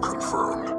confirmed.